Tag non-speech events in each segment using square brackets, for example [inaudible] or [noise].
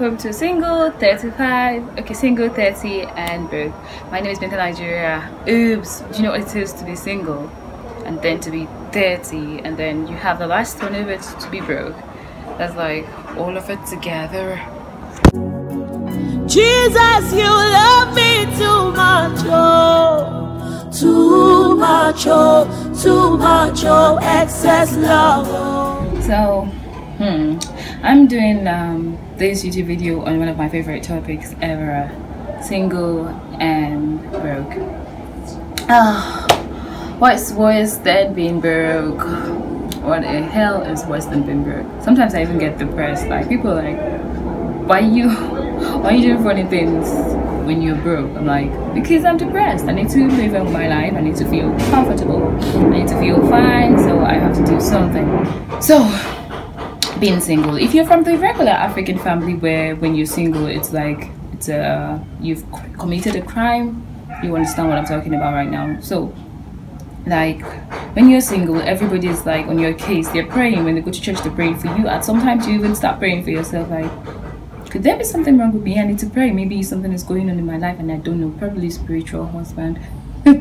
welcome to Single 35, okay, Single 30 and Broke. My name is Binta Nigeria. Oops, do you know what it is to be single? And then to be 30, and then you have the last one of it to be broke. That's like all of it together. Jesus, you love me too much, oh, too much, oh, too much, oh, excess love. Oh. So, hmm, I'm doing um, this YouTube video on one of my favorite topics ever, single and broke. Ah, what's worse than being broke? What the hell is worse than being broke? Sometimes I even get depressed. Like people are like, why you? [laughs] why are you doing funny things when you're broke? I'm like, because I'm depressed. I need to live out my life. I need to feel comfortable. I need to feel fine. So I have to do something. So being single. If you're from the regular African family where when you're single, it's like it's a you've committed a crime. You understand what I'm talking about right now. So like when you're single everybody's like on your case they're praying when they go to church they're praying for you and sometimes you even start praying for yourself like could there be something wrong with me? I need to pray. Maybe something is going on in my life and I don't know. Probably spiritual husband. [laughs] you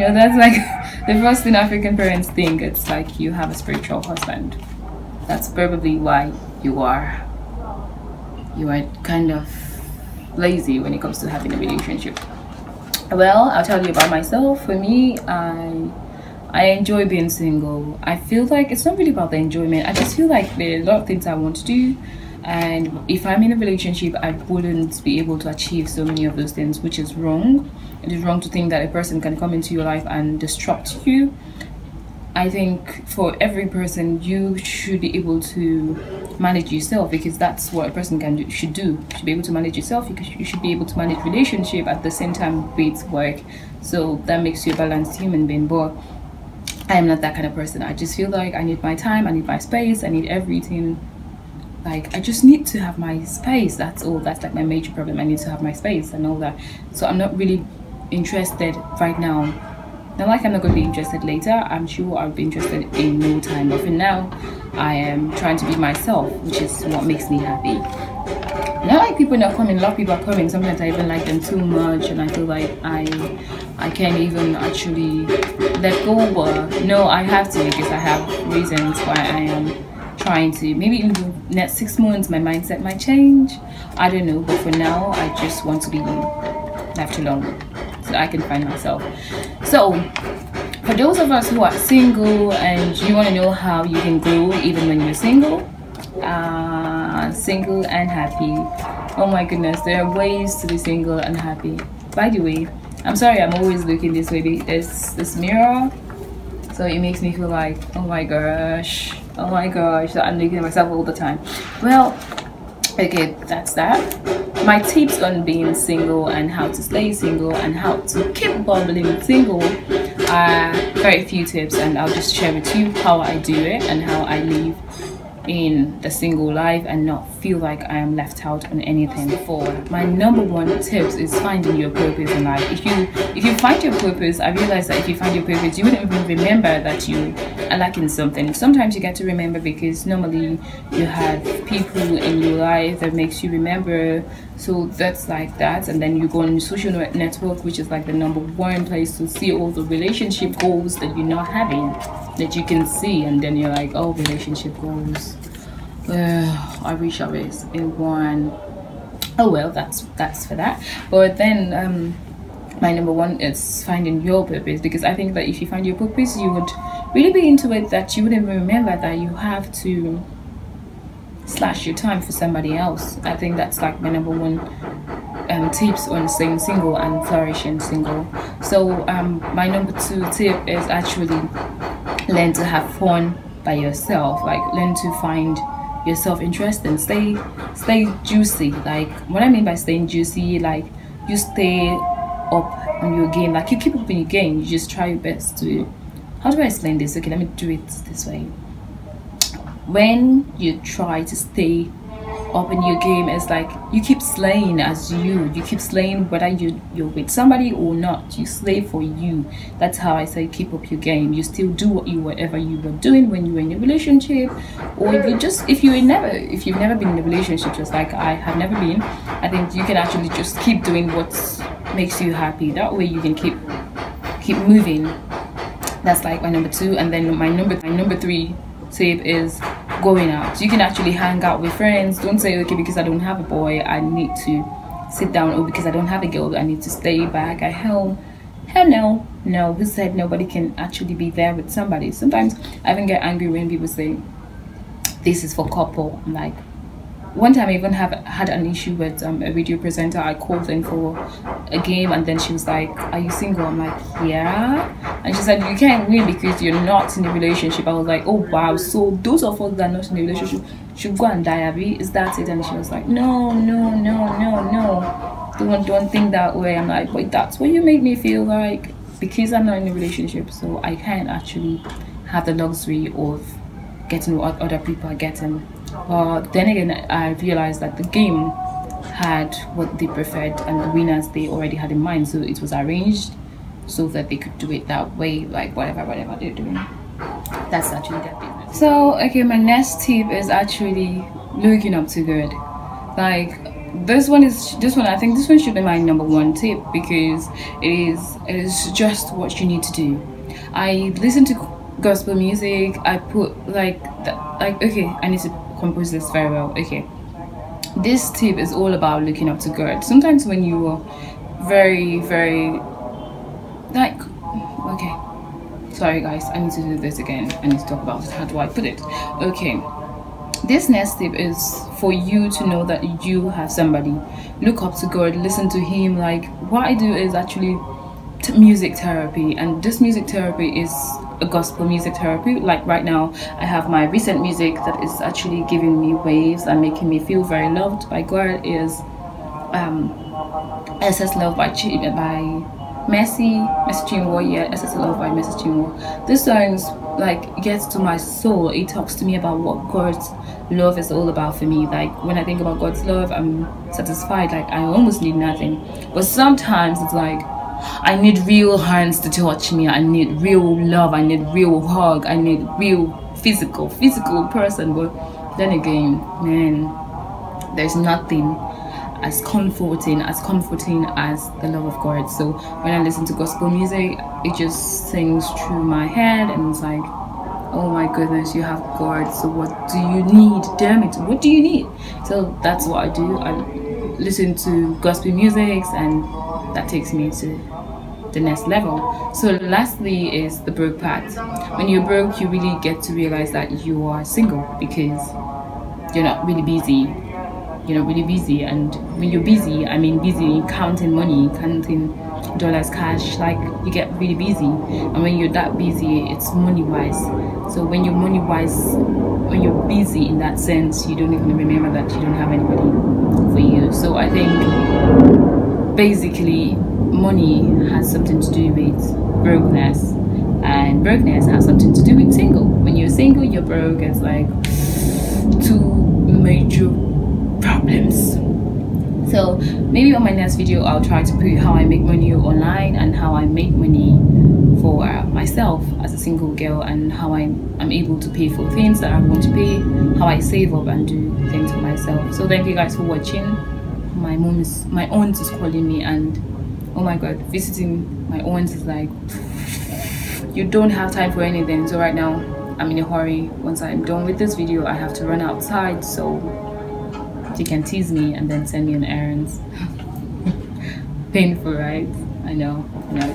know, that's like [laughs] the first thing African parents think. It's like you have a spiritual husband. That's probably why you are you are kind of lazy when it comes to having a relationship. Well, I'll tell you about myself. For me, I I enjoy being single. I feel like it's not really about the enjoyment. I just feel like there are a lot of things I want to do and if i'm in a relationship i wouldn't be able to achieve so many of those things which is wrong it is wrong to think that a person can come into your life and disrupt you i think for every person you should be able to manage yourself because that's what a person can do should do. You should be able to manage yourself because you should be able to manage relationship at the same time with work. So that makes you a balanced human being but i am not that kind of person. I just feel like i need my time i need my space i need everything. Like i just need to have my space that's all. That's like my major problem. I need to have my space and all that. So i'm not really interested right now not like i'm not going to be interested later i'm sure i'll be interested in no time. But for now i am trying to be myself which is what makes me happy. Not like people not coming a lot of people are coming. Sometimes i even like them too much and i feel like i i can't even actually let go. But no i have to because i have reasons why i am trying to. Maybe in the next six months my mindset might change. I don't know. But for now i just want to be left alone so i can find myself. So for those of us who are single and you want to know how you can grow even when you're single uh, single and happy. Oh my goodness there are ways to be single and happy. By the way i'm sorry i'm always looking this way there's this mirror. So it makes me feel like oh my gosh oh my gosh i'm looking at myself all the time. Well okay that's that. My tips on being single and how to stay single and how to keep bubbling single are very few tips and i'll just share with you how i do it and how i live in the single life and not feel like I am left out on anything. For my number one tips is finding your purpose in life. If you if you find your purpose, I realize that if you find your purpose, you wouldn't even remember that you are lacking something. Sometimes you get to remember because normally you have people in your life that makes you remember. So that's like that, and then you go on social network, which is like the number one place to see all the relationship goals that you're not having that you can see and then you're like oh relationship goals. Well [sighs] i wish i was in one. Oh well that's that's for that. But then um my number one is finding your purpose because i think that if you find your purpose you would really be into it that you wouldn't remember that you have to slash your time for somebody else. I think that's like my number one um, tips on staying single and flourishing single. So um, my number two tip is actually learn to have fun by yourself. Like learn to find yourself interesting stay stay juicy. Like what i mean by staying juicy like you stay up on your game. Like you keep up in your game. You just try your best to how do i explain this? Okay let me do it this way when you try to stay up in your game it's like you keep slaying as you you keep slaying whether you you're with somebody or not. You slay for you. That's how i say keep up your game. You still do what you whatever you were doing when you were in a relationship or if you just if you never if you've never been in a relationship just like i have never been i think you can actually just keep doing what makes you happy. That way you can keep keep moving. That's like my number two. And then my number my number three tip is going out. You can actually hang out with friends. Don't say okay because i don't have a boy i need to sit down or because i don't have a girl i need to stay back at home. Hell no no. Who said nobody can actually be there with somebody? Sometimes i even get angry when people say this is for couple i'm like one time I even have had an issue with um, a video presenter. I called in for a game and then she was like, Are you single? I'm like, Yeah. And she said, You can't win because you're not in a relationship. I was like, Oh wow, so those of us that are not in a relationship should go and die, Abby. Is that it? And she was like, No, no, no, no, no. Don't don't think that way. I'm like, wait, that's what you made me feel like because I'm not in a relationship, so I can't actually have the luxury of getting what other people are getting but then again, I realized that the game had what they preferred and the winners they already had in mind. So it was arranged so that they could do it that way, like whatever, whatever they're doing. That's actually their business. So, okay, my next tip is actually looking up to God. Like, this one is this one i think this one should be my number one tip because it is it is just what you need to do i listen to gospel music i put like like okay i need to compose this very well. Okay. This tip is all about looking up to god. Sometimes when you are very very like okay. Sorry guys. I need to do this again. I need to talk about it how do i put it. Okay. This next tip is for you to know that you have somebody. Look up to god. Listen to him. Like what i do is actually music therapy. And this music therapy is a gospel music therapy like right now i have my recent music that is actually giving me waves and making me feel very loved by god is um excess love by Ch by Mercy, Mercy Chinwo, yeah, Excess Love by Mercy Chinwo. This song's like gets to my soul. It talks to me about what God's love is all about for me. Like when I think about God's love, I'm satisfied. Like I almost need nothing. But sometimes it's like I need real hands to touch me. I need real love. I need real hug. I need real physical, physical person. But then again, man, there's nothing as comforting, as comforting as the love of God. So when I listen to gospel music, it just sings through my head and it's like, oh my goodness, you have God. So what do you need? Damn it, what do you need? So that's what I do. I listen to gospel music and that takes me to the next level. So lastly is the broke part. When you're broke, you really get to realize that you are single because you're not really busy. You're not really busy, and when you're busy, I mean busy counting money, counting dollars, cash. Like you get really busy, and when you're that busy, it's money wise. So when you're money wise, when you're busy in that sense, you don't even remember that you don't have anybody for you. So I think basically money has something to do with brokenness and brokenness has something to do with single when you're single you're broke it's like two major problems so maybe on my next video i'll try to put how i make money online and how i make money for myself as a single girl and how I'm, I'm able to pay for things that I want to pay, how I save up and do things for myself. So thank you guys for watching. My mom is my aunt is calling me and oh my god visiting my aunts is like you don't have time for anything. So right now i'm in a hurry. Once i'm done with this video i have to run outside. So you can tease me and then send me an errands [laughs] painful right? I know. I know